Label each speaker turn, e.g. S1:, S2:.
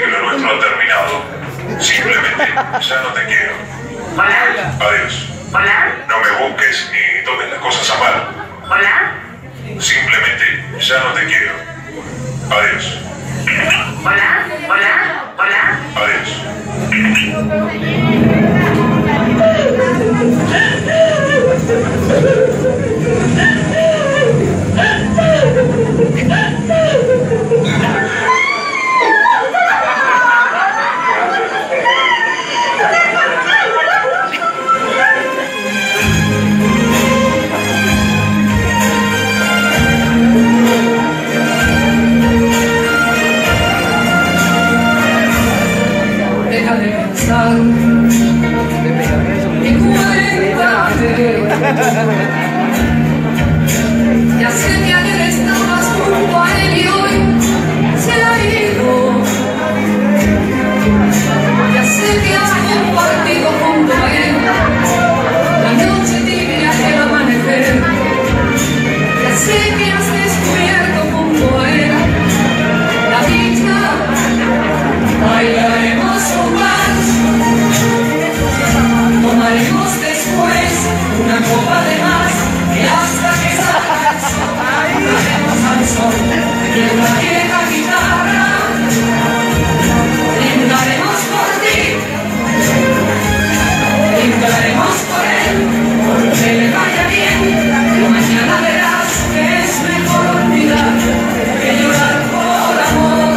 S1: que lo nuestro ha terminado. Simplemente ya no te quiero.
S2: Hola,
S1: Adiós.
S2: hola,
S1: No me busques ni tomes las cosas a mal.
S2: hola,
S1: Simplemente ya no te quiero. Adiós.
S2: hola, hola, hola.
S1: Adiós.
S3: 야스미 하늘을 지나가 Quien la quiebra guitarra, entraremos por ti, entraremos por él, porque le vaya bien, pero mañana verás que es mejor olvidar que llorar por amor.